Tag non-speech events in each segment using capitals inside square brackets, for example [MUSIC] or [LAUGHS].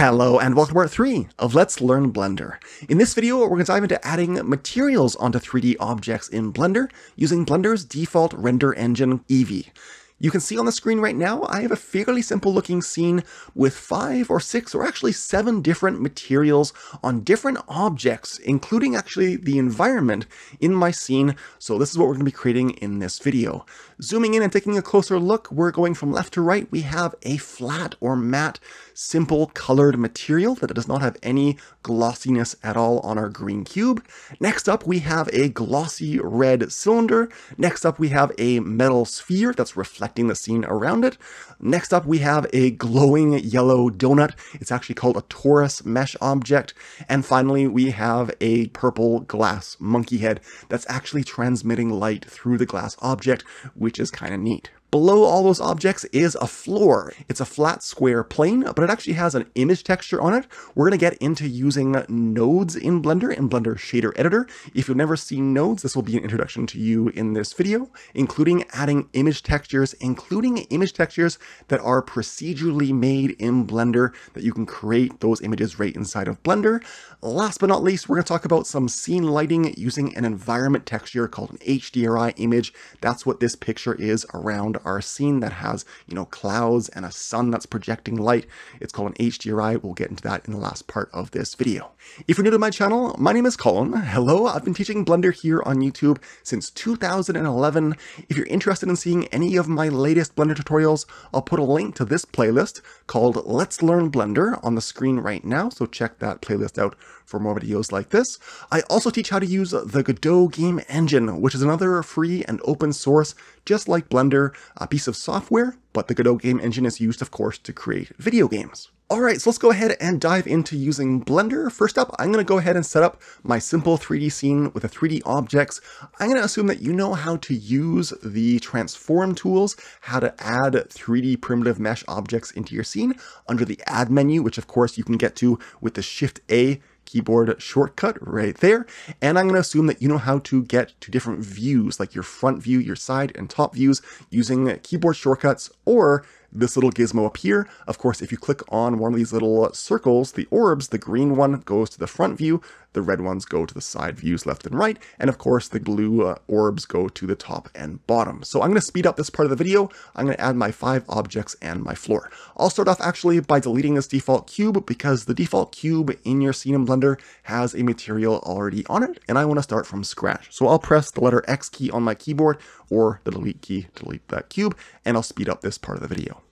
Hello and welcome to part 3 of Let's Learn Blender. In this video, we're going to dive into adding materials onto 3D objects in Blender using Blender's default render engine, Eevee. You can see on the screen right now, I have a fairly simple looking scene with five or six or actually seven different materials on different objects, including actually the environment in my scene. So this is what we're going to be creating in this video. Zooming in and taking a closer look, we're going from left to right. We have a flat or matte, simple colored material that does not have any glossiness at all on our green cube. Next up, we have a glossy red cylinder. Next up, we have a metal sphere that's reflecting the scene around it. Next up, we have a glowing yellow donut. It's actually called a torus mesh object. And finally, we have a purple glass monkey head that's actually transmitting light through the glass object, which is kind of neat. Below all those objects is a floor. It's a flat square plane, but it actually has an image texture on it. We're going to get into using nodes in Blender, in Blender Shader Editor. If you've never seen nodes, this will be an introduction to you in this video, including adding image textures, including image textures that are procedurally made in Blender that you can create those images right inside of Blender. Last but not least, we're going to talk about some scene lighting using an environment texture called an HDRI image. That's what this picture is around our scene that has, you know, clouds and a sun that's projecting light. It's called an HDRI. We'll get into that in the last part of this video. If you're new to my channel, my name is Colin. Hello, I've been teaching Blender here on YouTube since 2011. If you're interested in seeing any of my latest Blender tutorials, I'll put a link to this playlist called Let's Learn Blender on the screen right now, so check that playlist out for more videos like this. I also teach how to use the Godot game engine, which is another free and open source, just like Blender, a piece of software, but the Godot game engine is used, of course, to create video games. Alright, so let's go ahead and dive into using Blender. First up, I'm going to go ahead and set up my simple 3D scene with the 3D objects. I'm going to assume that you know how to use the transform tools, how to add 3D primitive mesh objects into your scene under the add menu, which of course you can get to with the Shift A keyboard shortcut right there. And I'm going to assume that you know how to get to different views, like your front view, your side and top views using keyboard shortcuts or this little gizmo up here. Of course, if you click on one of these little circles, the orbs, the green one goes to the front view, the red ones go to the side views left and right, and of course the blue uh, orbs go to the top and bottom. So I'm going to speed up this part of the video. I'm going to add my five objects and my floor. I'll start off actually by deleting this default cube because the default cube in your scene in Blender has a material already on it, and I want to start from scratch. So I'll press the letter X key on my keyboard or the delete key to delete that cube, and I'll speed up this part of the video.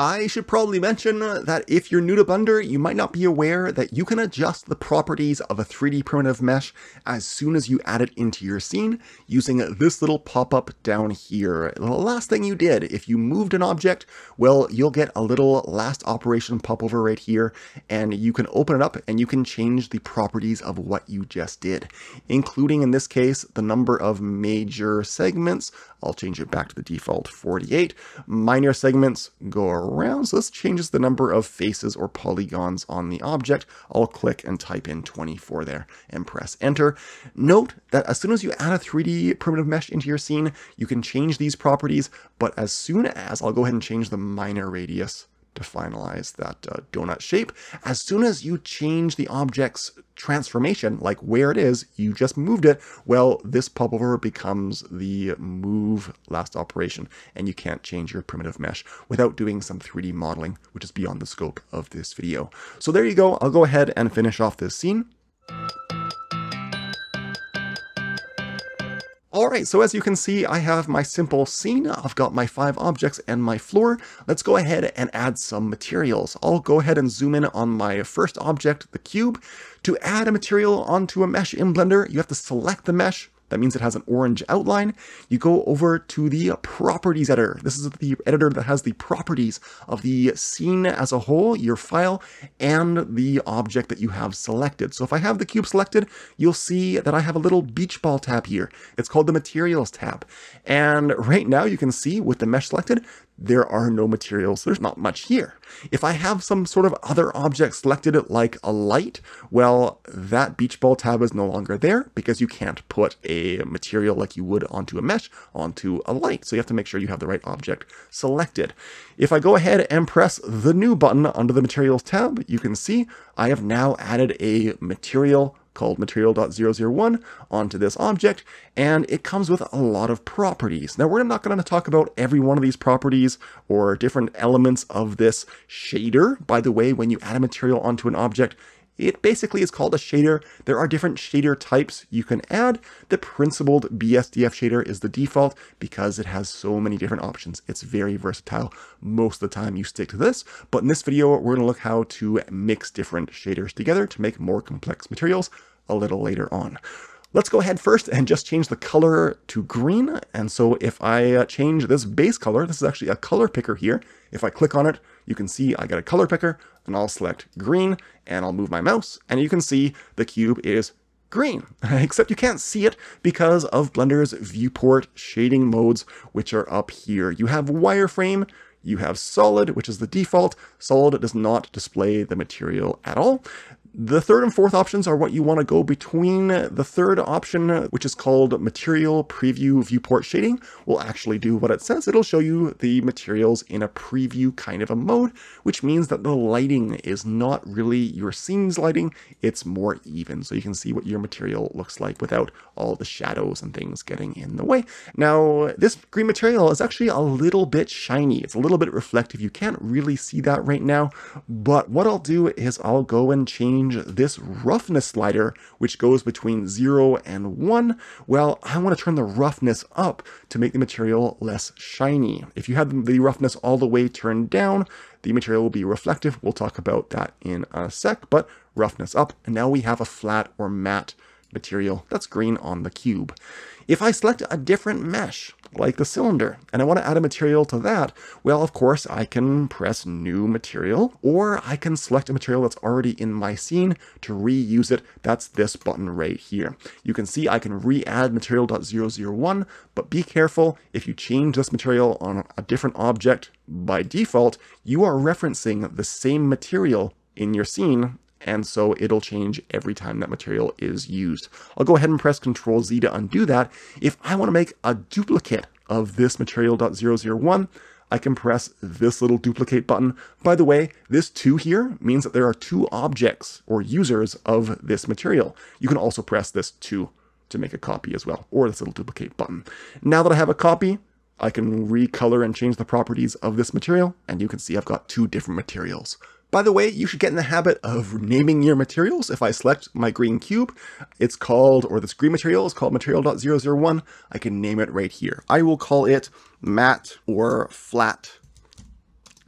I should probably mention that if you're new to Blender, you might not be aware that you can adjust the properties of a 3D primitive mesh as soon as you add it into your scene using this little pop-up down here. The last thing you did, if you moved an object, well, you'll get a little last operation popover right here, and you can open it up and you can change the properties of what you just did, including in this case, the number of major segments. I'll change it back to the default 48. Minor segments go around. So this changes the number of faces or polygons on the object. I'll click and type in 24 there and press enter. Note that as soon as you add a 3D primitive mesh into your scene, you can change these properties, but as soon as, I'll go ahead and change the minor radius to finalize that uh, donut shape. As soon as you change the object's transformation, like where it is, you just moved it, well, this popover becomes the move last operation, and you can't change your primitive mesh without doing some 3D modeling, which is beyond the scope of this video. So there you go. I'll go ahead and finish off this scene. Alright, so as you can see, I have my simple scene, I've got my five objects and my floor. Let's go ahead and add some materials. I'll go ahead and zoom in on my first object, the cube. To add a material onto a mesh in Blender, you have to select the mesh, that means it has an orange outline. You go over to the properties editor. This is the editor that has the properties of the scene as a whole, your file, and the object that you have selected. So if I have the cube selected, you'll see that I have a little beach ball tab here. It's called the materials tab. And right now you can see with the mesh selected, there are no materials. There's not much here. If I have some sort of other object selected like a light, well, that beach ball tab is no longer there because you can't put a material like you would onto a mesh onto a light. So you have to make sure you have the right object selected. If I go ahead and press the new button under the materials tab, you can see I have now added a material called material.001 onto this object, and it comes with a lot of properties. Now, we're not going to talk about every one of these properties or different elements of this shader. By the way, when you add a material onto an object, it basically is called a shader. There are different shader types you can add. The principled BSDF shader is the default because it has so many different options. It's very versatile. Most of the time you stick to this, but in this video, we're gonna look how to mix different shaders together to make more complex materials a little later on. Let's go ahead first and just change the color to green. And so if I uh, change this base color, this is actually a color picker here. If I click on it, you can see I get a color picker and I'll select green and I'll move my mouse and you can see the cube is green, [LAUGHS] except you can't see it because of Blender's viewport shading modes, which are up here. You have wireframe, you have solid, which is the default. Solid does not display the material at all. The third and fourth options are what you want to go between. The third option, which is called Material Preview Viewport Shading, will actually do what it says. It'll show you the materials in a preview kind of a mode, which means that the lighting is not really your scene's lighting, it's more even. So you can see what your material looks like without all the shadows and things getting in the way. Now, this green material is actually a little bit shiny. It's a little bit reflective. You can't really see that right now, but what I'll do is I'll go and change change this roughness slider, which goes between 0 and 1, well, I want to turn the roughness up to make the material less shiny. If you have the roughness all the way turned down, the material will be reflective. We'll talk about that in a sec, but roughness up. And now we have a flat or matte material that's green on the cube. If I select a different mesh, like the cylinder, and I want to add a material to that, well, of course, I can press new material, or I can select a material that's already in my scene to reuse it. That's this button right here. You can see I can re-add material.001, but be careful, if you change this material on a different object, by default, you are referencing the same material in your scene and so it'll change every time that material is used. I'll go ahead and press Ctrl Z to undo that. If I want to make a duplicate of this material.001, I can press this little duplicate button. By the way, this 2 here means that there are two objects or users of this material. You can also press this 2 to make a copy as well, or this little duplicate button. Now that I have a copy, I can recolor and change the properties of this material, and you can see I've got two different materials. By the way, you should get in the habit of naming your materials. If I select my green cube, it's called, or this green material is called material.001. I can name it right here. I will call it matte or flat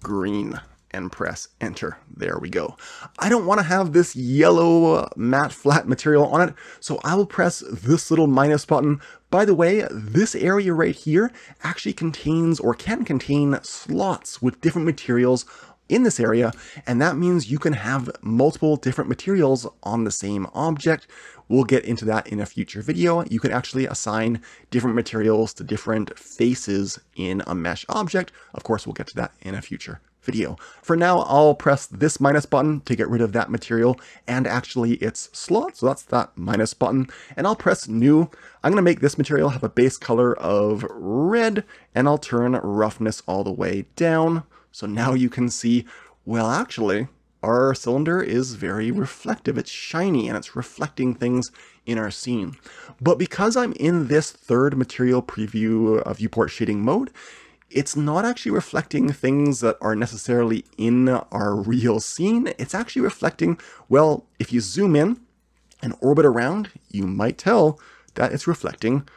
green and press enter. There we go. I don't want to have this yellow uh, matte flat material on it, so I will press this little minus button. By the way, this area right here actually contains or can contain slots with different materials in this area, and that means you can have multiple different materials on the same object. We'll get into that in a future video. You can actually assign different materials to different faces in a mesh object. Of course, we'll get to that in a future video. For now, I'll press this minus button to get rid of that material and actually its slot. So that's that minus button. And I'll press new. I'm going to make this material have a base color of red and I'll turn roughness all the way down. So now you can see, well, actually, our cylinder is very reflective. It's shiny and it's reflecting things in our scene. But because I'm in this third material preview uh, viewport shading mode, it's not actually reflecting things that are necessarily in our real scene. It's actually reflecting, well, if you zoom in and orbit around, you might tell that it's reflecting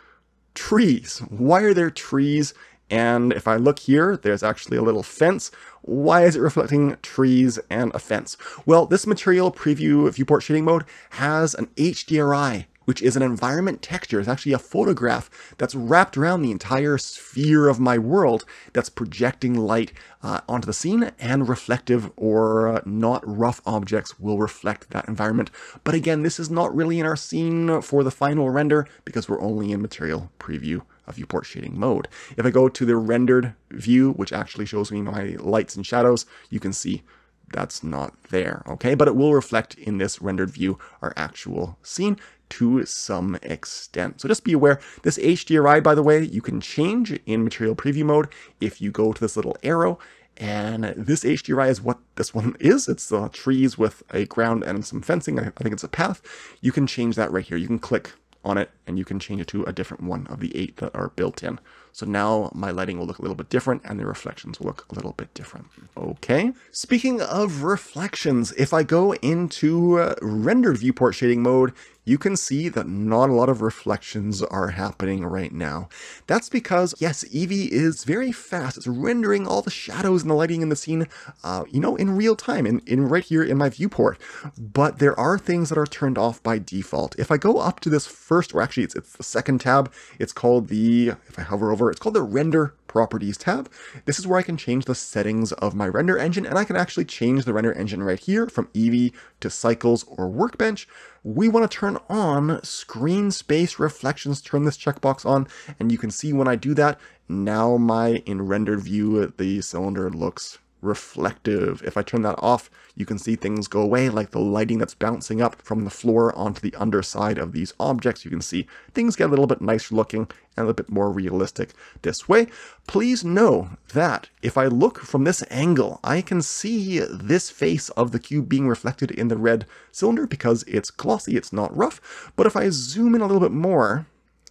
trees. Why are there trees and if I look here, there's actually a little fence. Why is it reflecting trees and a fence? Well, this material preview viewport shading mode has an HDRI, which is an environment texture. It's actually a photograph that's wrapped around the entire sphere of my world that's projecting light uh, onto the scene and reflective or uh, not rough objects will reflect that environment. But again, this is not really in our scene for the final render because we're only in material preview a viewport shading mode. If I go to the rendered view, which actually shows me my lights and shadows, you can see that's not there, okay? But it will reflect in this rendered view our actual scene to some extent. So just be aware, this HDRI, by the way, you can change in material preview mode if you go to this little arrow and this HDRI is what this one [LAUGHS] is. It's the trees with a ground and some fencing. I think it's a path. You can change that right here. You can click on it and you can change it to a different one of the eight that are built in. So now my lighting will look a little bit different and the reflections will look a little bit different. Okay. Speaking of reflections, if I go into uh, rendered viewport shading mode, you can see that not a lot of reflections are happening right now. That's because, yes, Eevee is very fast. It's rendering all the shadows and the lighting in the scene, uh, you know, in real time, in, in right here in my viewport. But there are things that are turned off by default. If I go up to this first, or actually it's, it's the second tab, it's called the, if I hover over, it's called the render properties tab. This is where I can change the settings of my render engine and I can actually change the render engine right here from Eevee to Cycles or Workbench. We want to turn on screen space reflections, turn this checkbox on, and you can see when I do that, now my in rendered view, the cylinder looks reflective. If I turn that off, you can see things go away, like the lighting that's bouncing up from the floor onto the underside of these objects. You can see things get a little bit nicer looking and a little bit more realistic this way. Please know that if I look from this angle, I can see this face of the cube being reflected in the red cylinder because it's glossy, it's not rough. But if I zoom in a little bit more,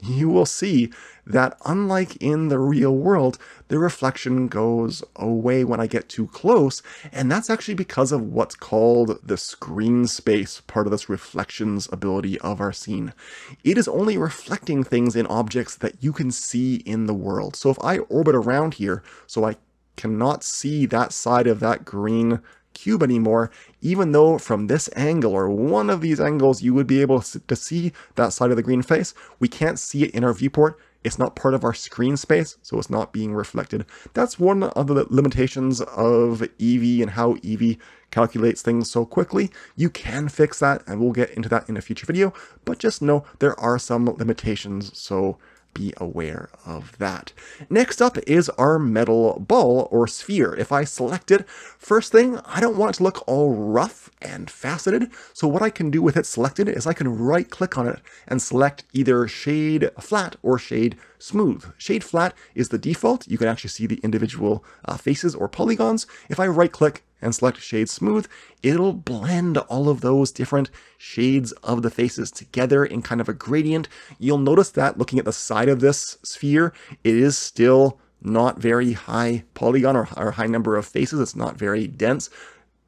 you will see that unlike in the real world, the reflection goes away when I get too close, and that's actually because of what's called the screen space part of this reflections ability of our scene. It is only reflecting things in objects that you can see in the world. So if I orbit around here, so I cannot see that side of that green cube anymore, even though from this angle or one of these angles you would be able to see that side of the green face. We can't see it in our viewport. It's not part of our screen space, so it's not being reflected. That's one of the limitations of Eevee and how Eevee calculates things so quickly. You can fix that, and we'll get into that in a future video, but just know there are some limitations, so be aware of that. Next up is our metal ball or sphere. If I select it, first thing, I don't want it to look all rough and faceted. So what I can do with it selected is I can right click on it and select either shade flat or shade smooth. Shade flat is the default. You can actually see the individual uh, faces or polygons. If I right click and select Shade Smooth, it'll blend all of those different shades of the faces together in kind of a gradient. You'll notice that looking at the side of this sphere, it is still not very high polygon or, or high number of faces. It's not very dense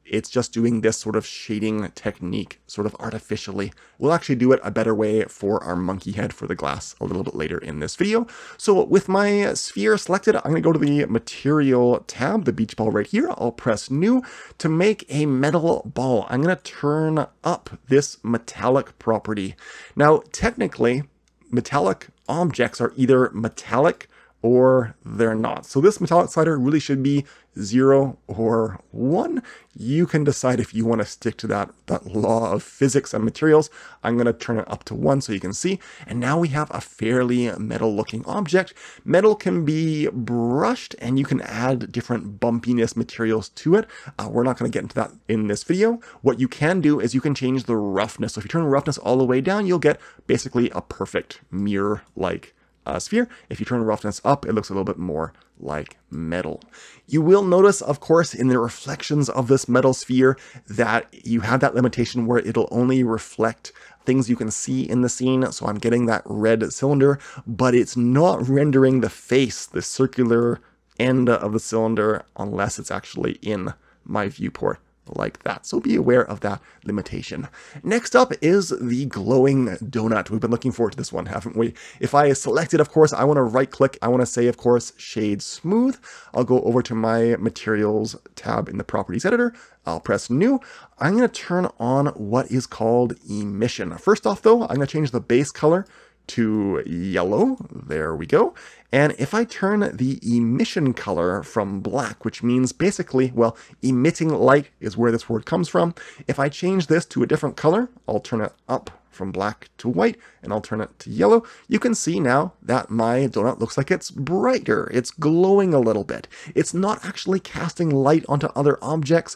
it's just doing this sort of shading technique sort of artificially. We'll actually do it a better way for our monkey head for the glass a little bit later in this video. So with my sphere selected, I'm going to go to the material tab, the beach ball right here. I'll press new to make a metal ball. I'm going to turn up this metallic property. Now, technically, metallic objects are either metallic or they're not. So this metallic slider really should be zero or one. You can decide if you want to stick to that, that law of physics and materials. I'm going to turn it up to one so you can see. And now we have a fairly metal looking object. Metal can be brushed and you can add different bumpiness materials to it. Uh, we're not going to get into that in this video. What you can do is you can change the roughness. So if you turn roughness all the way down, you'll get basically a perfect mirror-like uh, sphere. If you turn roughness up, it looks a little bit more like metal. You will notice, of course, in the reflections of this metal sphere that you have that limitation where it'll only reflect things you can see in the scene. So I'm getting that red cylinder, but it's not rendering the face, the circular end of the cylinder, unless it's actually in my viewport like that. So be aware of that limitation. Next up is the glowing donut. We've been looking forward to this one, haven't we? If I select it, of course, I want to right click. I want to say, of course, shade smooth. I'll go over to my materials tab in the properties editor. I'll press new. I'm going to turn on what is called emission. First off though, I'm going to change the base color to yellow, there we go. And if I turn the emission color from black, which means basically, well, emitting light is where this word comes from. If I change this to a different color, I'll turn it up from black to white, and I'll turn it to yellow, you can see now that my donut looks like it's brighter. It's glowing a little bit. It's not actually casting light onto other objects,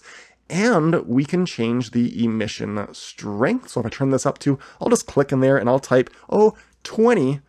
and we can change the emission strength. So if I turn this up to, I'll just click in there and I'll type, oh, 20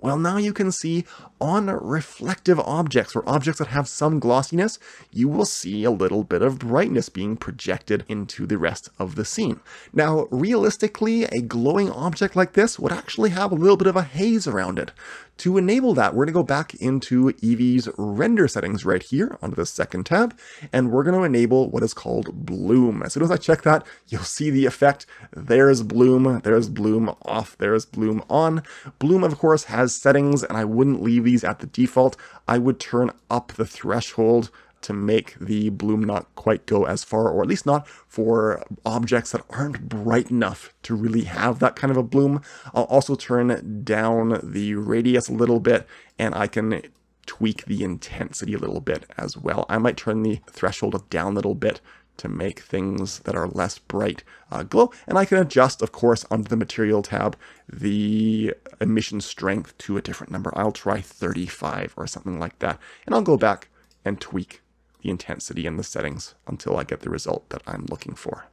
well, now you can see on reflective objects or objects that have some glossiness, you will see a little bit of brightness being projected into the rest of the scene. Now, realistically, a glowing object like this would actually have a little bit of a haze around it. To enable that, we're going to go back into Eevee's render settings right here under the second tab, and we're going to enable what is called bloom. As soon as I check that, you'll see the effect. There's bloom, there's bloom off, there's bloom on. Bloom, of course, has settings, and I wouldn't leave these at the default. I would turn up the threshold to make the bloom not quite go as far, or at least not for objects that aren't bright enough to really have that kind of a bloom. I'll also turn down the radius a little bit, and I can tweak the intensity a little bit as well. I might turn the threshold down a little bit to make things that are less bright uh, glow. And I can adjust, of course, under the material tab, the emission strength to a different number. I'll try 35 or something like that. And I'll go back and tweak the intensity and the settings until I get the result that I'm looking for.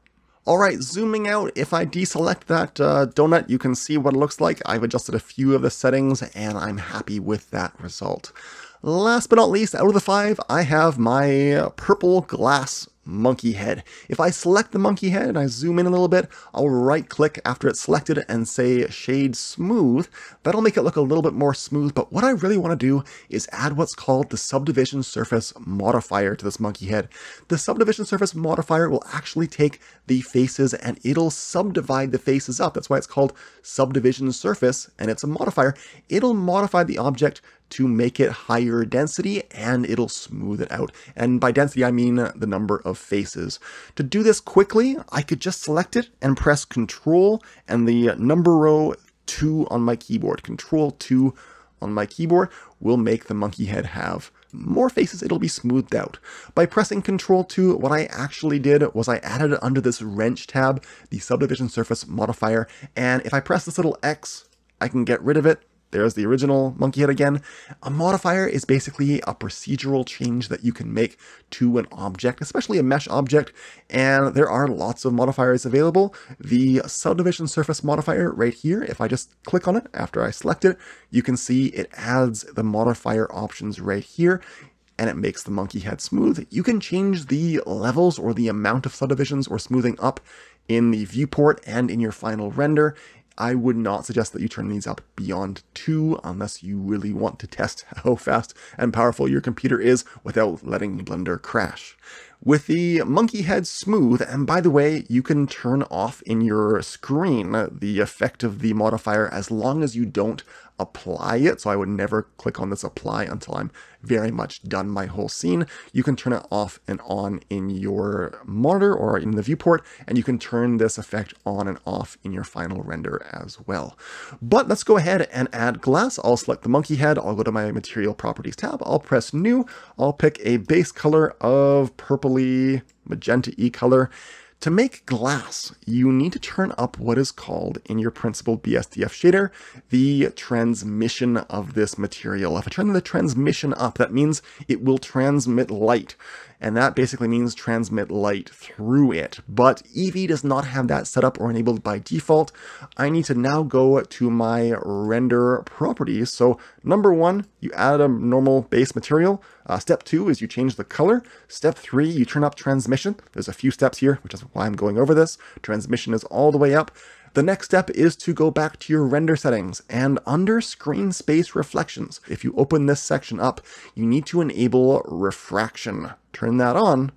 All right, zooming out, if I deselect that uh, donut, you can see what it looks like. I've adjusted a few of the settings and I'm happy with that result. Last but not least, out of the five, I have my purple glass monkey head. If I select the monkey head and I zoom in a little bit, I'll right click after it's selected and say shade smooth. That'll make it look a little bit more smooth, but what I really want to do is add what's called the subdivision surface modifier to this monkey head. The subdivision surface modifier will actually take the faces and it'll subdivide the faces up. That's why it's called subdivision surface and it's a modifier. It'll modify the object to make it higher density and it'll smooth it out. And by density, I mean the number of faces. To do this quickly, I could just select it and press Control and the number row 2 on my keyboard. Control 2 on my keyboard will make the monkey head have more faces, it'll be smoothed out. By pressing Control 2, what I actually did was I added under this wrench tab the subdivision surface modifier, and if I press this little X, I can get rid of it there's the original monkey head again. A modifier is basically a procedural change that you can make to an object, especially a mesh object, and there are lots of modifiers available. The subdivision surface modifier right here, if I just click on it after I select it, you can see it adds the modifier options right here and it makes the monkey head smooth. You can change the levels or the amount of subdivisions or smoothing up in the viewport and in your final render. I would not suggest that you turn these up beyond 2 unless you really want to test [LAUGHS] how fast and powerful your computer is without letting Blender crash. With the monkey head smooth, and by the way, you can turn off in your screen the effect of the modifier as long as you don't apply it. So I would never click on this apply until I'm very much done my whole scene. You can turn it off and on in your monitor or in the viewport, and you can turn this effect on and off in your final render as well. But let's go ahead and add glass. I'll select the monkey head. I'll go to my material properties tab. I'll press new. I'll pick a base color of purpley magenta E color. To make glass, you need to turn up what is called, in your principled BSDF shader, the transmission of this material. If I turn the transmission up, that means it will transmit light and that basically means transmit light through it. But Eevee does not have that set up or enabled by default. I need to now go to my render properties. So number one, you add a normal base material. Uh, step two is you change the color. Step three, you turn up transmission. There's a few steps here, which is why I'm going over this. Transmission is all the way up. The next step is to go back to your render settings and under screen space reflections, if you open this section up, you need to enable refraction. Turn that on.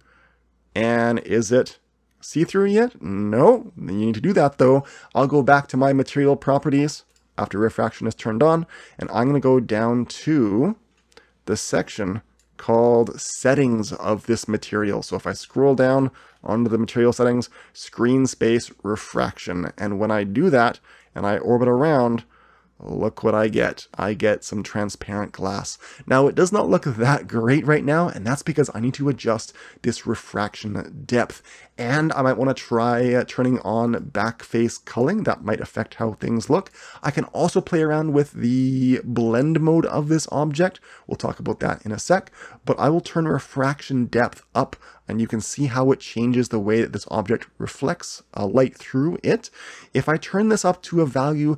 And is it see-through yet? No, you need to do that though. I'll go back to my material properties after refraction is turned on, and I'm gonna go down to the section called settings of this material. So if I scroll down onto the material settings, screen space refraction. And when I do that and I orbit around, look what I get. I get some transparent glass. Now, it does not look that great right now, and that's because I need to adjust this refraction depth. And I might want to try uh, turning on back face culling. That might affect how things look. I can also play around with the blend mode of this object. We'll talk about that in a sec, but I will turn refraction depth up and you can see how it changes the way that this object reflects uh, light through it. If I turn this up to a value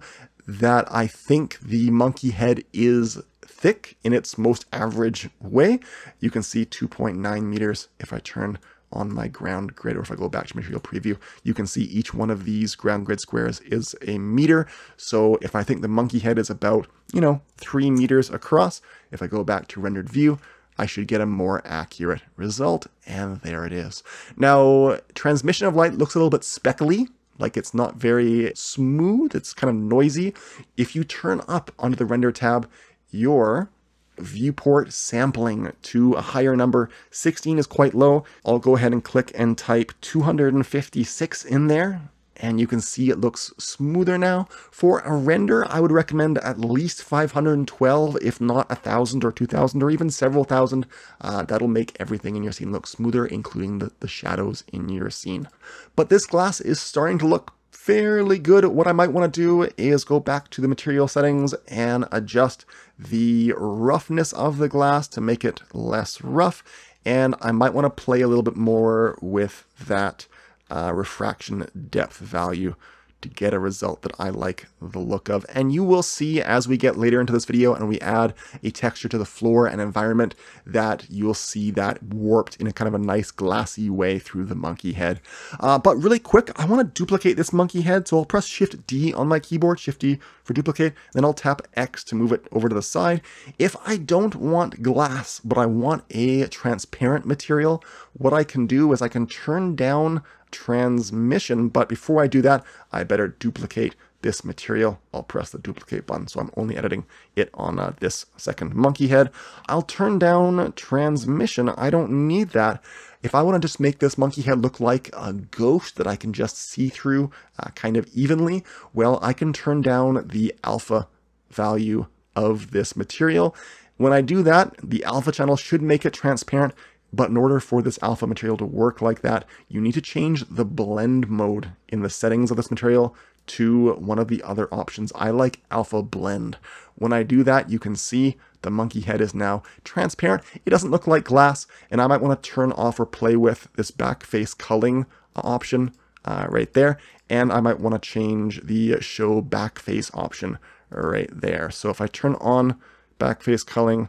that I think the monkey head is thick in its most average way. You can see 2.9 meters if I turn on my ground grid or if I go back to material preview, you can see each one of these ground grid squares is a meter. So if I think the monkey head is about, you know, three meters across, if I go back to rendered view, I should get a more accurate result. And there it is. Now, transmission of light looks a little bit speckly like it's not very smooth, it's kind of noisy. If you turn up onto the render tab, your viewport sampling to a higher number. 16 is quite low. I'll go ahead and click and type 256 in there and you can see it looks smoother now. For a render, I would recommend at least 512, if not a thousand or 2000 or even several thousand. Uh, that'll make everything in your scene look smoother, including the, the shadows in your scene. But this glass is starting to look fairly good. What I might want to do is go back to the material settings and adjust the roughness of the glass to make it less rough. And I might want to play a little bit more with that uh, refraction depth value to get a result that I like the look of. And you will see as we get later into this video and we add a texture to the floor and environment that you'll see that warped in a kind of a nice glassy way through the monkey head. Uh, but really quick, I want to duplicate this monkey head. So I'll press Shift D on my keyboard, Shift D for duplicate, then I'll tap X to move it over to the side. If I don't want glass, but I want a transparent material, what I can do is I can turn down transmission. But before I do that, I better duplicate this material. I'll press the duplicate button, so I'm only editing it on uh, this second monkey head. I'll turn down transmission. I don't need that. If I want to just make this monkey head look like a ghost that I can just see through uh, kind of evenly, well, I can turn down the alpha value of this material. When I do that, the alpha channel should make it transparent but in order for this alpha material to work like that, you need to change the blend mode in the settings of this material to one of the other options. I like alpha blend. When I do that, you can see the monkey head is now transparent. It doesn't look like glass, and I might want to turn off or play with this back face culling option uh, right there. And I might want to change the show back face option right there. So if I turn on back face culling,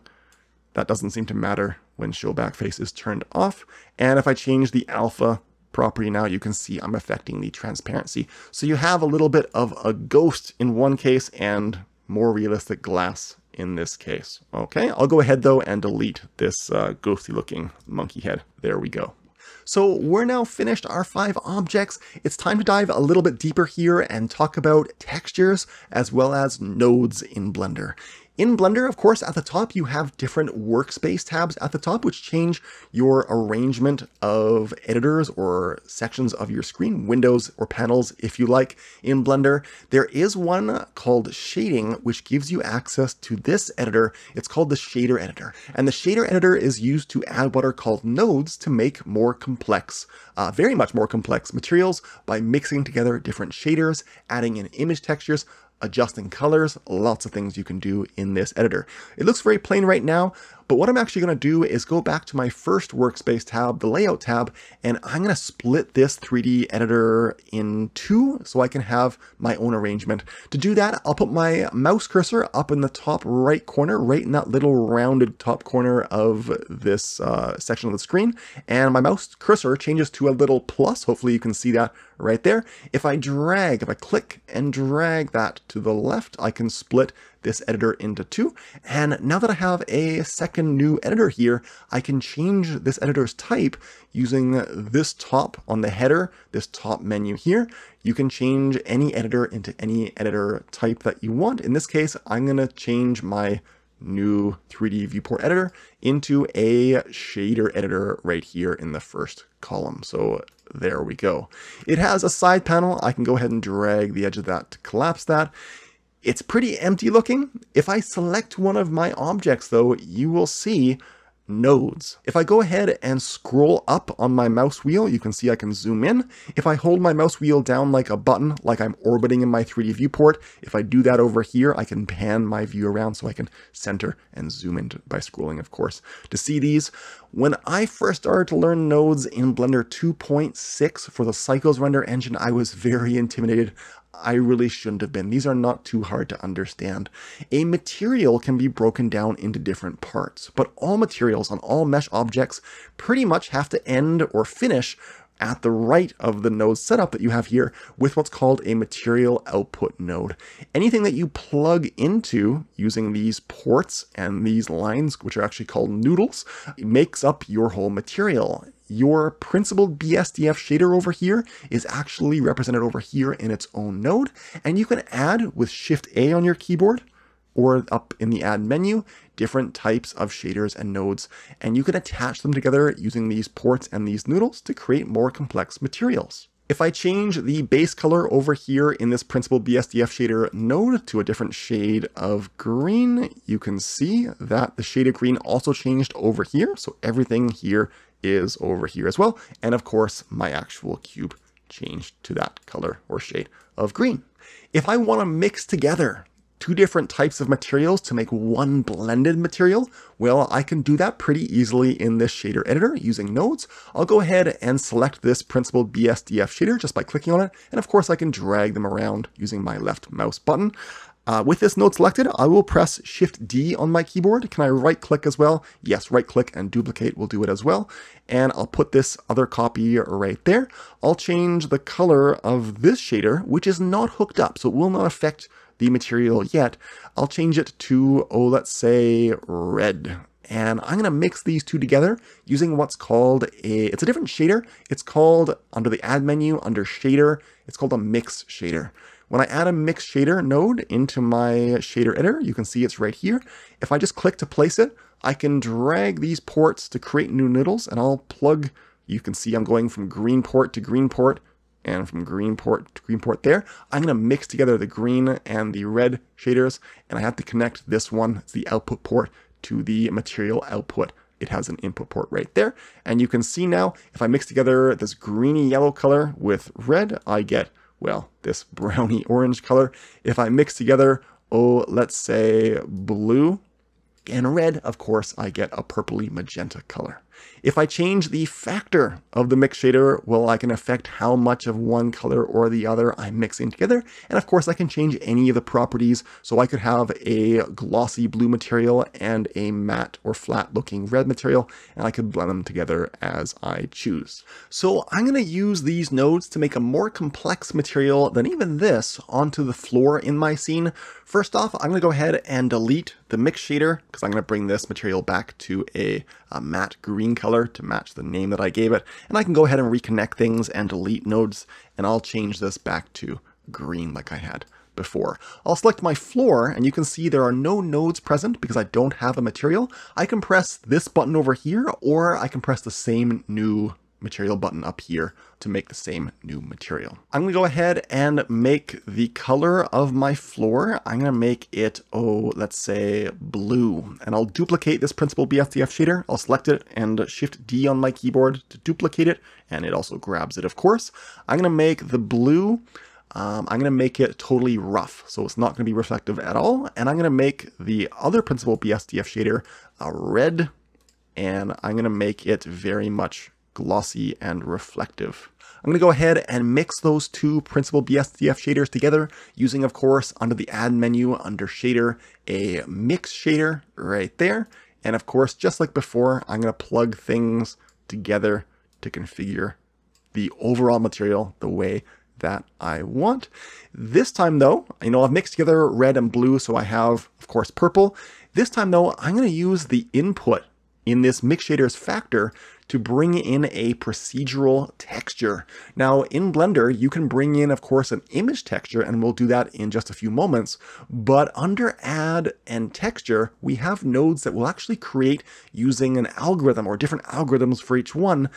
that doesn't seem to matter when show back face is turned off. And if I change the alpha property now, you can see I'm affecting the transparency. So you have a little bit of a ghost in one case and more realistic glass in this case. Okay, I'll go ahead though and delete this uh, ghosty looking monkey head. There we go. So we're now finished our five objects. It's time to dive a little bit deeper here and talk about textures as well as nodes in Blender. In Blender, of course, at the top, you have different workspace tabs at the top, which change your arrangement of editors or sections of your screen, windows or panels, if you like, in Blender. There is one called Shading, which gives you access to this editor. It's called the Shader Editor. And the Shader Editor is used to add what are called nodes to make more complex, uh, very much more complex materials by mixing together different shaders, adding in image textures, adjusting colors, lots of things you can do in this editor. It looks very plain right now, but what I'm actually going to do is go back to my first workspace tab, the layout tab, and I'm going to split this 3D editor in two so I can have my own arrangement. To do that, I'll put my mouse cursor up in the top right corner, right in that little rounded top corner of this uh, section of the screen. And my mouse cursor changes to a little plus. Hopefully you can see that right there. If I drag, if I click and drag that to the left, I can split this editor into two. And now that I have a second new editor here, I can change this editor's type using this top on the header, this top menu here. You can change any editor into any editor type that you want. In this case, I'm going to change my new 3D viewport editor into a shader editor right here in the first column. So there we go. It has a side panel. I can go ahead and drag the edge of that to collapse that. It's pretty empty looking. If I select one of my objects though, you will see nodes. If I go ahead and scroll up on my mouse wheel, you can see I can zoom in. If I hold my mouse wheel down like a button, like I'm orbiting in my 3D viewport, if I do that over here, I can pan my view around so I can center and zoom in by scrolling, of course, to see these. When I first started to learn nodes in Blender 2.6 for the Cycles render engine, I was very intimidated. I really shouldn't have been. These are not too hard to understand. A material can be broken down into different parts, but all materials on all mesh objects pretty much have to end or finish at the right of the node setup that you have here with what's called a material output node. Anything that you plug into using these ports and these lines, which are actually called noodles, makes up your whole material your principled BSDF shader over here is actually represented over here in its own node. And you can add with Shift A on your keyboard or up in the add menu, different types of shaders and nodes, and you can attach them together using these ports and these noodles to create more complex materials. If I change the base color over here in this Principled BSDF shader node to a different shade of green, you can see that the shade of green also changed over here. So everything here is over here as well. And of course, my actual cube changed to that color or shade of green. If I want to mix together two different types of materials to make one blended material, well, I can do that pretty easily in this shader editor using nodes. I'll go ahead and select this principled BSDF shader just by clicking on it. And of course I can drag them around using my left mouse button. Uh, with this node selected, I will press Shift D on my keyboard. Can I right click as well? Yes, right click and duplicate will do it as well. And I'll put this other copy right there. I'll change the color of this shader, which is not hooked up, so it will not affect the material yet. I'll change it to, oh, let's say red. And I'm going to mix these two together using what's called a, it's a different shader. It's called, under the add menu, under shader, it's called a mix shader. When I add a mix shader node into my shader editor, you can see it's right here. If I just click to place it, I can drag these ports to create new noodles and I'll plug, you can see I'm going from green port to green port and from green port to green port there. I'm going to mix together the green and the red shaders and I have to connect this one, it's the output port, to the material output it has an input port right there. And you can see now, if I mix together this greeny yellow color with red, I get well, this [LAUGHS] browny orange color. If I mix together, oh, let's say blue and red, of course, I get a purpley magenta color. If I change the factor of the mix shader, well, I can affect how much of one color or the other I'm mixing together. And of course, I can change any of the properties. So I could have a glossy blue material and a matte or flat looking red material, and I could blend them together as I choose. So I'm going to use these nodes to make a more complex material than even this onto the floor in my scene. First off, I'm going to go ahead and delete the mix shader because I'm going to bring this material back to a, a matte green color to match the name that I gave it. And I can go ahead and reconnect things and delete nodes, and I'll change this back to green like I had before. I'll select my floor, and you can see there are no nodes present because I don't have a material. I can press this button over here, or I can press the same new material button up here to make the same new material. I'm gonna go ahead and make the color of my floor. I'm gonna make it, oh, let's say blue. And I'll duplicate this principled BSDF shader. I'll select it and Shift D on my keyboard to duplicate it. And it also grabs it, of course. I'm gonna make the blue um, I'm going to make it totally rough, so it's not going to be reflective at all. And I'm going to make the other principled BSDF shader a red, and I'm going to make it very much glossy and reflective. I'm going to go ahead and mix those two principled BSDF shaders together using, of course, under the add menu under shader, a mix shader right there. And of course, just like before, I'm going to plug things together to configure the overall material the way that I want. This time though, you know, I've mixed together red and blue, so I have, of course, purple. This time though, I'm going to use the input in this mix shaders factor to bring in a procedural texture. Now in Blender, you can bring in, of course, an image texture, and we'll do that in just a few moments. But under add and texture, we have nodes that will actually create using an algorithm or different algorithms for each one,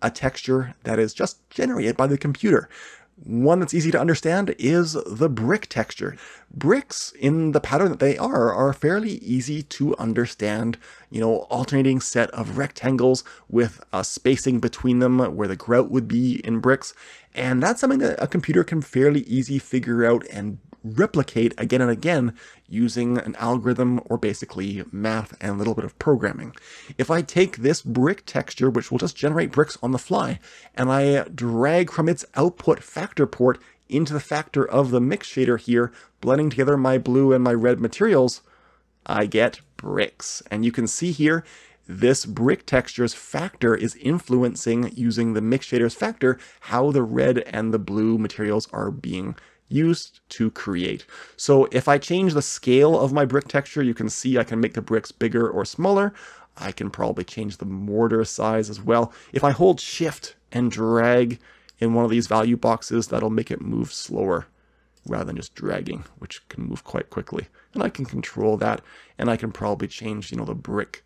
a texture that is just generated by the computer. One that's easy to understand is the brick texture. Bricks, in the pattern that they are, are fairly easy to understand. You know, alternating set of rectangles with a spacing between them where the grout would be in bricks. And that's something that a computer can fairly easy figure out and replicate again and again using an algorithm or basically math and a little bit of programming. If I take this brick texture, which will just generate bricks on the fly, and I drag from its output factor port into the factor of the mix shader here, blending together my blue and my red materials, I get bricks. And you can see here, this brick texture's factor is influencing using the mix shader's factor how the red and the blue materials are being used to create. So if I change the scale of my brick texture, you can see I can make the bricks bigger or smaller. I can probably change the mortar size as well. If I hold shift and drag in one of these value boxes, that'll make it move slower rather than just dragging, which can move quite quickly. And I can control that, and I can probably change, you know, the brick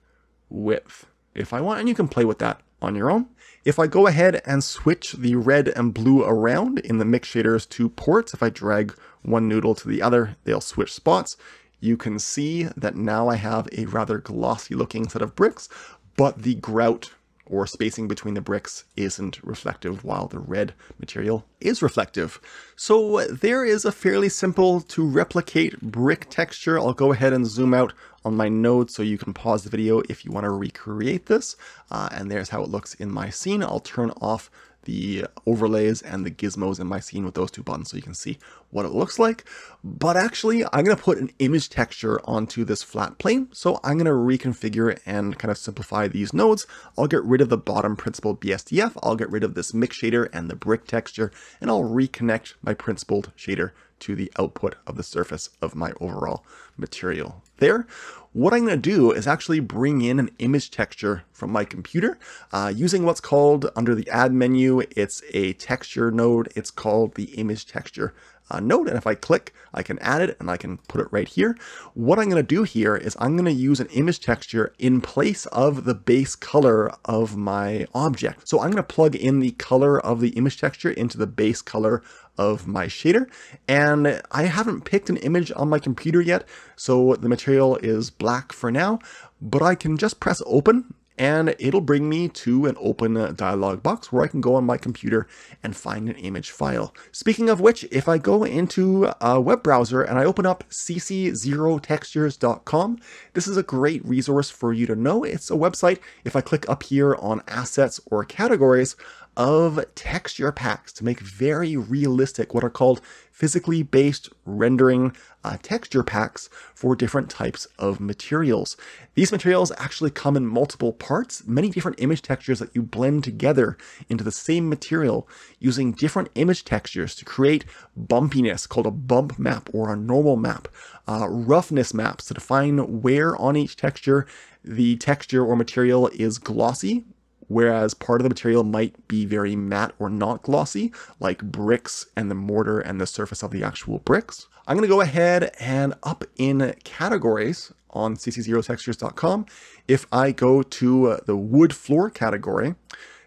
width if I want, and you can play with that on your own. If I go ahead and switch the red and blue around in the mix shaders two ports, if I drag one noodle to the other, they'll switch spots. You can see that now I have a rather glossy looking set of bricks, but the grout or spacing between the bricks isn't reflective while the red material is reflective. So there is a fairly simple to replicate brick texture. I'll go ahead and zoom out on my node so you can pause the video if you want to recreate this. Uh, and there's how it looks in my scene. I'll turn off the overlays and the gizmos in my scene with those two buttons so you can see what it looks like. But actually, I'm going to put an image texture onto this flat plane. So I'm going to reconfigure and kind of simplify these nodes. I'll get rid of the bottom principled BSDF. I'll get rid of this mix shader and the brick texture, and I'll reconnect my principled shader to the output of the surface of my overall material there. What I'm going to do is actually bring in an image texture from my computer uh, using what's called under the add menu. It's a texture node. It's called the image texture uh, node. And if I click, I can add it and I can put it right here. What I'm going to do here is I'm going to use an image texture in place of the base color of my object. So I'm going to plug in the color of the image texture into the base color of my shader. And I haven't picked an image on my computer yet, so the material is black for now, but I can just press open and it'll bring me to an open dialog box where I can go on my computer and find an image file. Speaking of which, if I go into a web browser and I open up cc0textures.com, this is a great resource for you to know. It's a website, if I click up here on assets or categories, of texture packs to make very realistic, what are called physically based rendering uh, texture packs for different types of materials. These materials actually come in multiple parts, many different image textures that you blend together into the same material using different image textures to create bumpiness called a bump map or a normal map, uh, roughness maps to define where on each texture the texture or material is glossy whereas part of the material might be very matte or not glossy, like bricks and the mortar and the surface of the actual bricks. I'm going to go ahead and up in categories on cc0textures.com. If I go to uh, the wood floor category,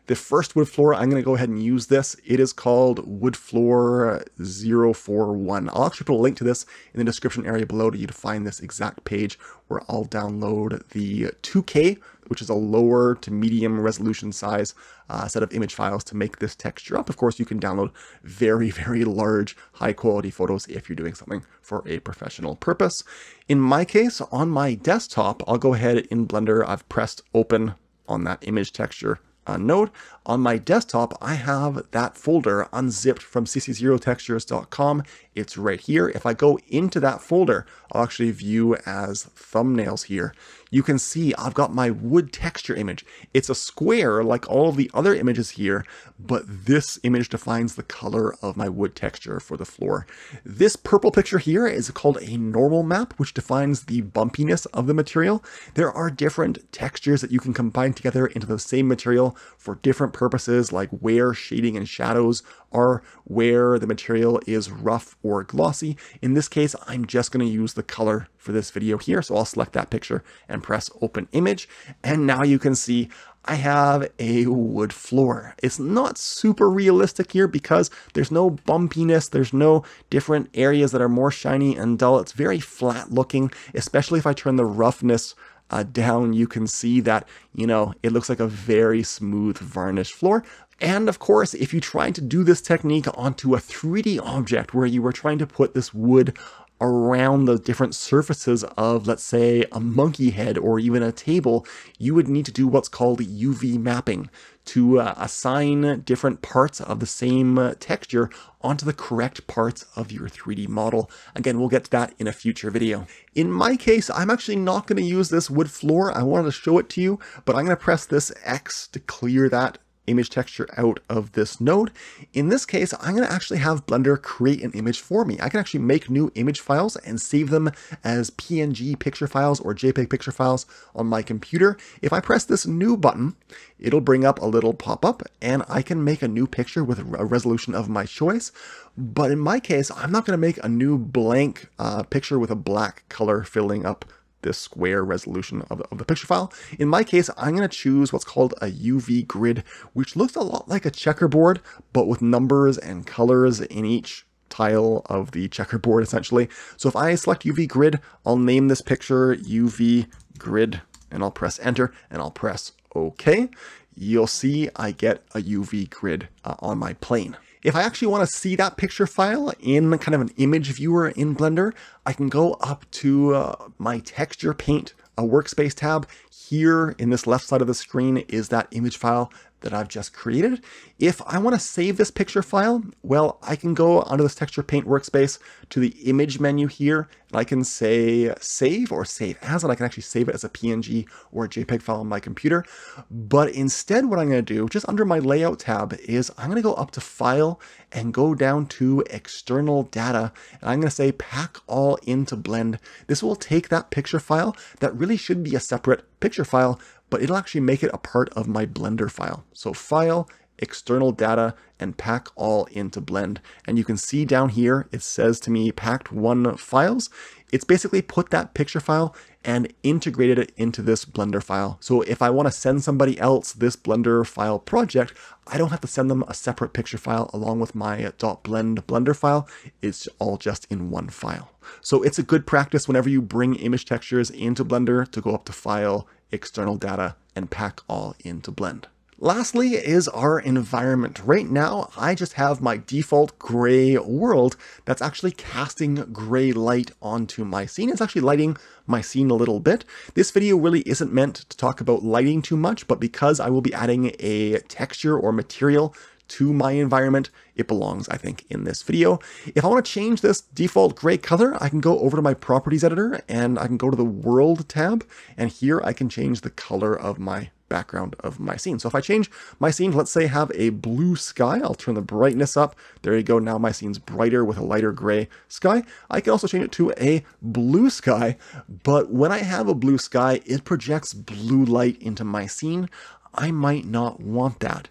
the first wood floor, I'm going to go ahead and use this. It is called Wood Floor 041. I'll actually put a link to this in the description area below to you to find this exact page where I'll download the 2K, which is a lower to medium resolution size uh, set of image files to make this texture up. Of course, you can download very, [LAUGHS] very large, high quality photos if you're doing something for a professional purpose. In my case, on my desktop, I'll go ahead in Blender, I've pressed open on that image texture uh. On my desktop, I have that folder unzipped from cc0textures.com. It's right here. If I go into that folder, I'll actually view as thumbnails here. You can see I've got my wood texture image. It's a square like all of the other images here, but this image defines the color of my wood texture for the floor. This purple picture here is called a normal map, which defines the bumpiness of the material. There are different textures that you can combine together into the same material for different purposes like where shading and shadows are, where the material is rough or glossy. In this case, I'm just going to use the color for this video here. So I'll select that picture and press open image. And now you can see I have a wood floor. It's not super realistic here because there's no bumpiness, there's no different areas that are more shiny and dull. It's very flat looking, especially if I turn the roughness uh, down, you can see that, you know, it looks like a very smooth varnished floor. And of course, if you try to do this technique onto a 3D object where you were trying to put this wood around the different surfaces of, let's say, a monkey head or even a table, you would need to do what's called UV mapping to uh, assign different parts of the same uh, texture onto the correct parts of your 3D model. Again, we'll get to that in a future video. In my case, I'm actually not going to use this wood floor. I wanted to show it to you, but I'm going to press this X to clear that image texture out of this node. In this case, I'm going to actually have Blender create an image for me. I can actually make new image files and save them as PNG picture files or JPEG picture files on my computer. If I press this new button, it'll bring up a little pop-up and I can make a new picture with a resolution of my choice. But in my case, I'm not going to make a new blank uh, picture with a black color filling up this square resolution of the, of the picture file. In my case, I'm going to choose what's called a UV grid, which looks a lot like a checkerboard, but with numbers and colors in each tile of the checkerboard essentially. So if I select UV grid, I'll name this picture UV grid and I'll press enter and I'll press OK. You'll see I get a UV grid uh, on my plane. If I actually want to see that picture file in kind of an image viewer in Blender, I can go up to uh, my texture paint a workspace tab. Here in this left side of the screen is that image file that I've just created. If I want to save this picture file, well, I can go onto this texture paint workspace to the image menu here, and I can say save or save as, and I can actually save it as a PNG or a JPEG file on my computer. But instead, what I'm going to do, just under my layout tab, is I'm going to go up to file and go down to external data, and I'm going to say pack all into blend. This will take that picture file that really should be a separate picture file, but it'll actually make it a part of my Blender file. So file, external data, and pack all into blend. And you can see down here, it says to me packed one files. It's basically put that picture file and integrated it into this Blender file. So if I want to send somebody else this Blender file project, I don't have to send them a separate picture file along with my .blend Blender file. It's all just in one file. So it's a good practice whenever you bring image textures into Blender to go up to File, External Data, and pack all into Blend. Lastly is our environment. Right now, I just have my default gray world that's actually casting gray light onto my scene. It's actually lighting my scene a little bit. This video really isn't meant to talk about lighting too much, but because I will be adding a texture or material to my environment, it belongs, I think, in this video. If I want to change this default gray color, I can go over to my properties editor and I can go to the world tab, and here I can change the color of my background of my scene. So if I change my scene, let's say have a blue sky, I'll turn the brightness up. There you go. Now my scene's brighter with a lighter gray sky. I can also change it to a blue sky, but when I have a blue sky, it projects blue light into my scene. I might not want that.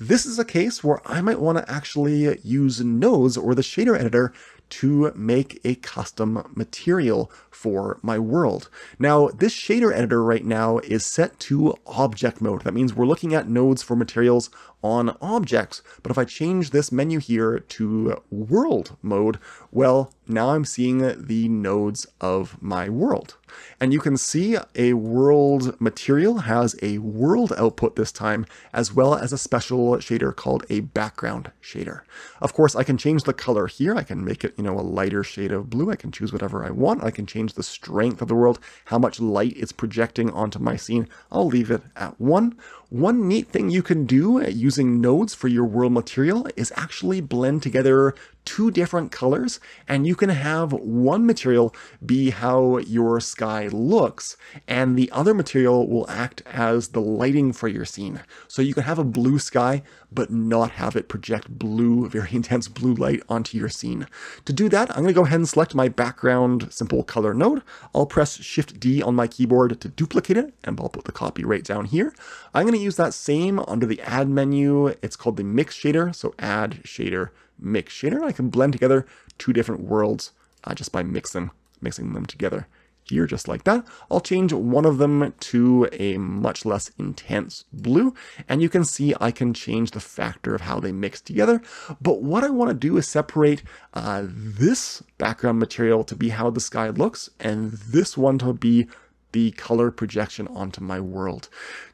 This is a case where I might want to actually use nodes or the shader editor to make a custom material for my world. Now, this shader editor right now is set to object mode. That means we're looking at nodes for materials on objects. But if I change this menu here to world mode, well, now I'm seeing the nodes of my world. And you can see a world material has a world output this time, as well as a special shader called a background shader. Of course, I can change the color here. I can make it, you know, a lighter shade of blue. I can choose whatever I want. I can change the strength of the world, how much light it's projecting onto my scene. I'll leave it at one. One neat thing you can do uh, using nodes for your world material is actually blend together two different colors and you can have one material be how your sky looks and the other material will act as the lighting for your scene. So you can have a blue sky but not have it project blue, [LAUGHS] very intense blue light onto your scene. To do that, I'm going to go ahead and select my background simple color node. I'll press Shift D on my keyboard to duplicate it and I'll put the copy right down here. I'm going to use that same under the add menu. It's called the mix shader. So add shader mix shader. I can blend together two different worlds uh, just by mixing, mixing them together here, just like that. I'll change one of them to a much less intense blue, and you can see I can change the factor of how they mix together. But what I want to do is separate uh, this background material to be how the sky looks, and this one to be the color projection onto my world.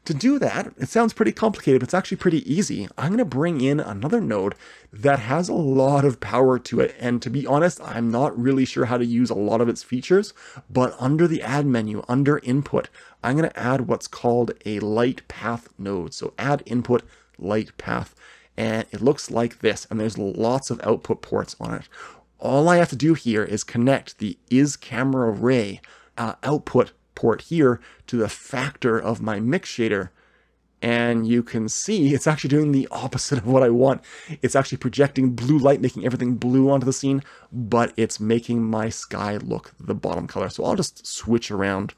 To do that, it sounds pretty complicated, but it's actually pretty easy. I'm going to bring in another node that has a lot of power to it. And to be honest, I'm not really sure how to use a lot of its features, but under the add menu, under input, I'm going to add what's called a light path node. So add input light path. And it looks like this, and there's lots of output ports on it. All I have to do here is connect the is camera ray uh, output port here to the factor of my mix shader. And you can see it's actually doing the opposite of what I want. It's actually projecting blue light, making everything blue onto the scene, but it's making my sky look the bottom color. So I'll just switch around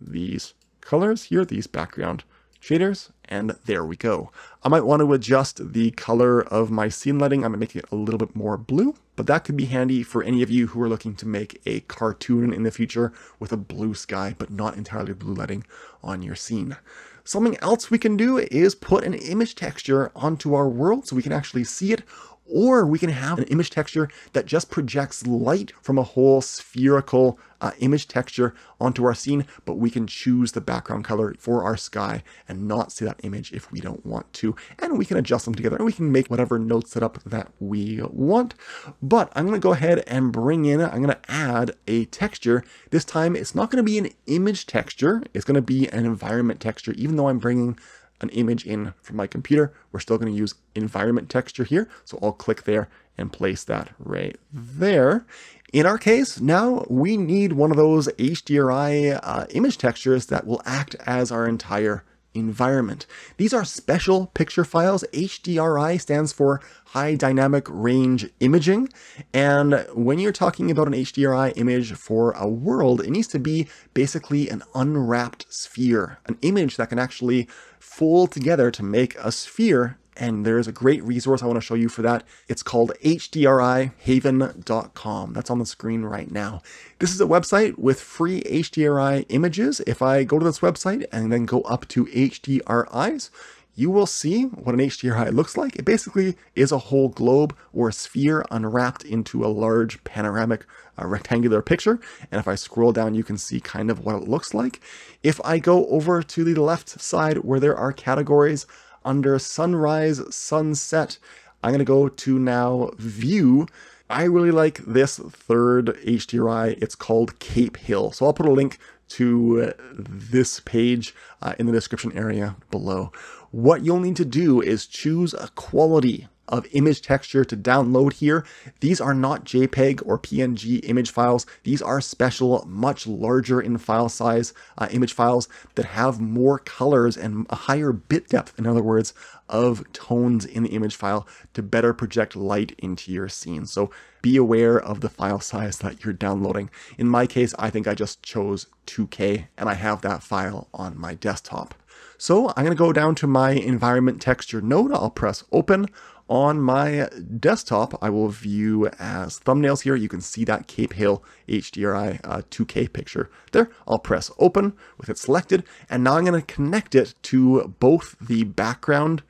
these colors here, these background shaders, and there we go. I might want to adjust the color of my scene lighting. I'm making it a little bit more blue, but that could be handy for any of you who are looking to make a cartoon in the future with a blue sky, but not entirely blue lighting on your scene. Something else we can do is put an image texture onto our world so we can actually see it or we can have an image texture that just projects light from a whole spherical uh, image texture onto our scene, but we can choose the background color for our sky and not see that image if we don't want to. And we can adjust them together and we can make whatever node setup that we want. But I'm going to go ahead and bring in, I'm going to add a texture. This time it's not going to be an image texture. It's going to be an environment texture, even though I'm bringing an image in from my computer, we're still going to use environment texture here. So I'll click there and place that right there. In our case, now we need one of those HDRI uh, image textures that will act as our entire environment. These are special picture files. HDRI stands for High Dynamic Range Imaging. And when you're talking about an HDRI image for a world, it needs to be basically an unwrapped sphere, an image that can actually fold together to make a sphere and there's a great resource I want to show you for that. It's called hdrihaven.com. That's on the screen right now. This is a website with free HDRI images. If I go to this website and then go up to HDRIs, you will see what an HDRI looks like. It basically is a whole globe or sphere unwrapped into a large panoramic uh, rectangular picture. And if I scroll down, you can see kind of what it looks like. If I go over to the left side where there are categories, under sunrise, sunset. I'm going to go to now view. I really like this third HDRI. It's called Cape Hill. So I'll put a link to this page uh, in the description area below. What you'll need to do is choose a quality of image texture to download here. These are not JPEG or PNG image files. These are special, much larger in file size uh, image files that have more colors and a higher bit depth, in other words, of tones in the image file to better project light into your scene. So be aware of the file size that you're downloading. In my case, I think I just chose 2K and I have that file on my desktop. So I'm going to go down to my environment texture node. I'll press open on my desktop, I will view as thumbnails here. You can see that Cape Hill HDRI uh, 2K picture there. I'll press open with it selected. And now I'm going to connect it to both the background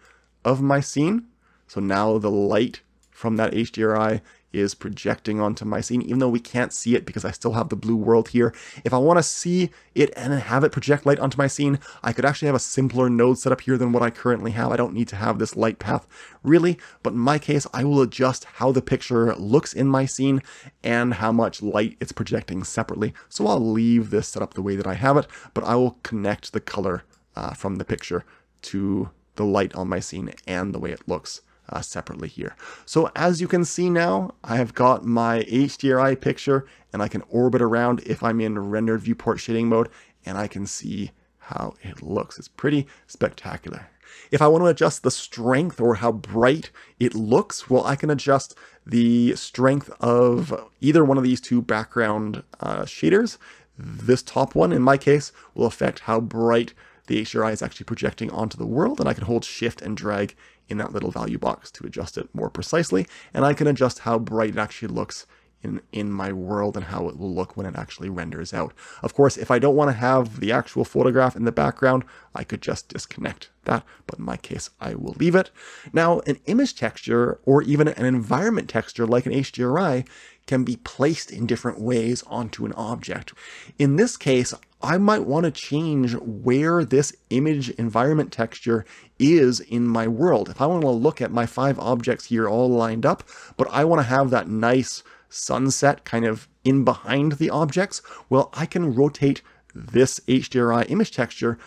of my scene. So now the light from that HDRI is projecting onto my scene, even though we can't see it because I still have the blue world here. If I want to see it and have it project light onto my scene, I could actually have a simpler node set up here than what I currently have. I don't need to have this light path really, but in my case, I will adjust how the picture looks in my scene and how much light it's projecting separately. So I'll leave this set up the way that I have it, but I will connect the color uh, from the picture to the light on my scene and the way it looks uh, separately here. So as you can see now, I have got my HDRI picture and I can orbit around if I'm in rendered viewport shading mode and I can see how it looks. It's pretty spectacular. If I want to adjust the strength or how bright it looks, well, I can adjust the strength of either one of these two background uh, shaders. This top one, in my case, will affect how bright the HDRI is actually projecting onto the world, and I can hold shift and drag in that little value box to adjust it more precisely, and I can adjust how bright it actually looks in, in my world and how it will look when it actually renders out. Of course, if I don't want to have the actual photograph in the background, I could just disconnect that, but in my case, I will leave it. Now, an image texture or even an environment texture like an HDRI can be placed in different ways onto an object. In this case, I might want to change where this image environment texture is in my world. If I want to look at my five objects here all lined up, but I want to have that nice sunset kind of in behind the objects, well, I can rotate this HDRI image texture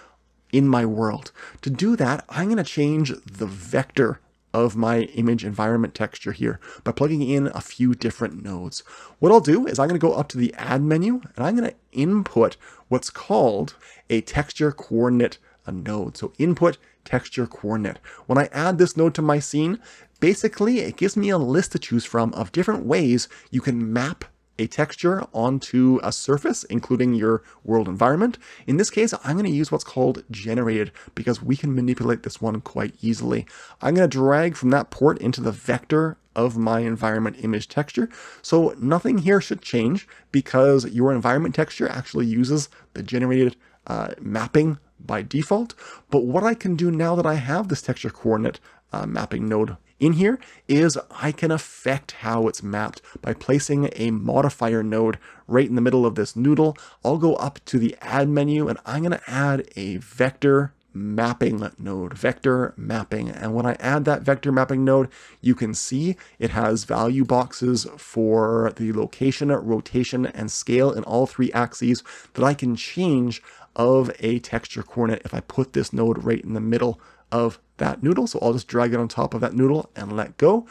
in my world. To do that, I'm going to change the vector of my image environment texture here by plugging in a few different nodes. What I'll do is I'm going to go up to the add menu and I'm going to input what's called a texture coordinate a node. So input texture coordinate. When I add this node to my scene, basically it gives me a list to choose from of different ways you can map a texture onto a surface, including your world environment. In this case, I'm going to use what's called generated because we can manipulate this one quite easily. I'm going to drag from that port into the vector of my environment image texture. So nothing here should change because your environment texture actually uses the generated uh, mapping by default. But what I can do now that I have this texture coordinate uh, mapping node in here is I can affect how it's mapped by placing a modifier node right in the middle of this noodle. I'll go up to the add menu and I'm going to add a vector mapping node, vector mapping. And when I add that vector mapping node, you can see it has value boxes for the location, rotation, and scale in all three axes that I can change of a texture coordinate if I put this node right in the middle of that noodle. So I'll just drag it on top of that noodle and let go.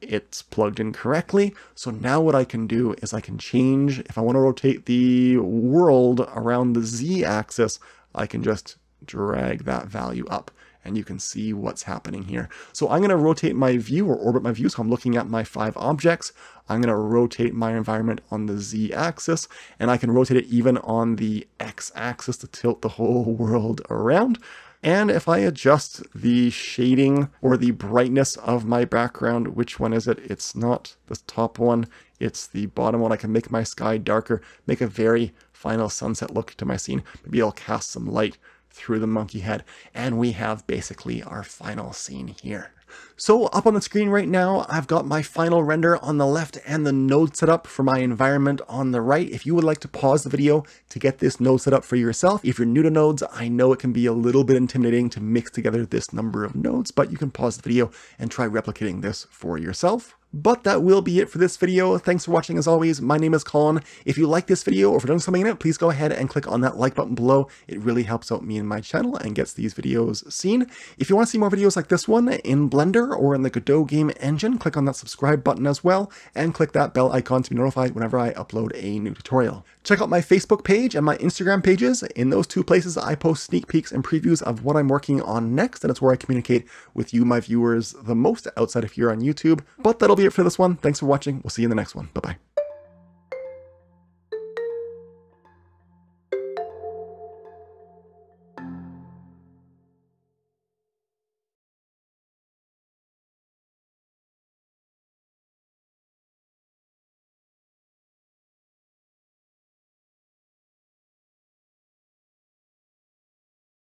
It's plugged in correctly. So now what I can do is I can change, if I want to rotate the world around the Z axis, I can just drag that value up and you can see what's happening here. So I'm going to rotate my view or orbit my view. So I'm looking at my five objects. I'm going to rotate my environment on the Z axis and I can rotate it even on the X axis to tilt the whole [LAUGHS] world around. And if I adjust the shading or the brightness of my background, which one is it? It's not the top one, it's the bottom one. I can make my sky darker, make a very final sunset look to my scene. Maybe I'll cast some light through the monkey head. And we have basically our final scene here. So up on the screen right now, I've got my final render on the left and the node set up for my environment on the right. If you would like to pause the video to get this node set up for yourself, if you're new to nodes, I know it can be a little bit intimidating to mix together this number of nodes, but you can pause the video and try replicating this for yourself. But that will be it for this video. Thanks for watching as always. My name is Colin. If you like this video or if you're doing something in it, please go ahead and click on that like button below. It really helps out me and my channel and gets these videos seen. If you want to see more videos like this one in Blender or in the Godot game engine, click on that subscribe button as well and click that bell icon to be notified whenever I upload a new tutorial. Check out my Facebook page and my Instagram pages. In those two places, I post sneak peeks and previews of what I'm working on next, and it's where I communicate with you, my viewers, the most outside of here on YouTube. But that'll be it for this one. Thanks for watching. We'll see you in the next one. Bye-bye.